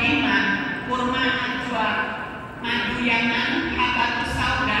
lima kurma hijau, madu yang yangan, habatus sauda,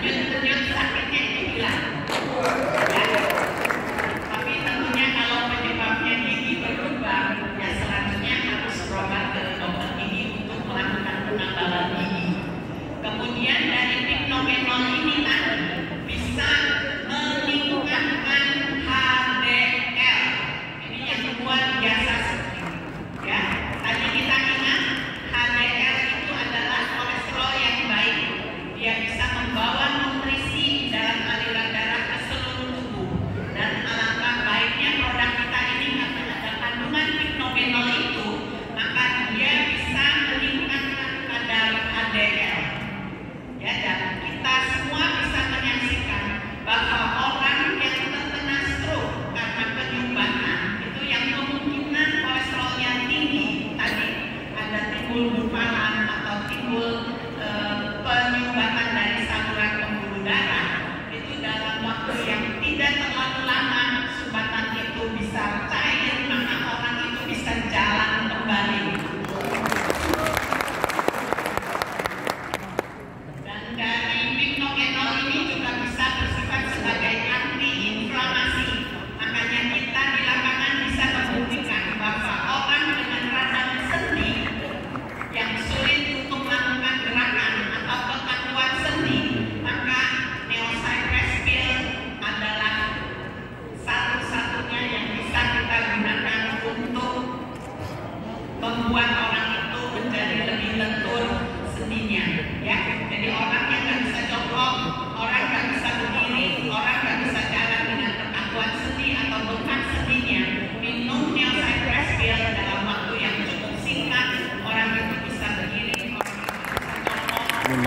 Yo, yo, Guru Bupahan atau teamwork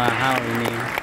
Mahauni.